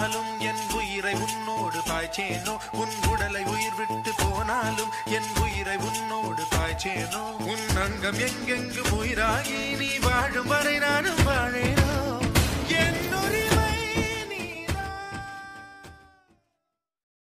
போனாலும் என் உயிரை உன்னோடு தாய்ச்சேனோ உன் உடலை உயிர் விட்டு போனாலும் என் உயிரை உன்னோடு தாய்ச்சேனோ உன் அங்கம் எங்கெங்கு உயிராகி நீ வா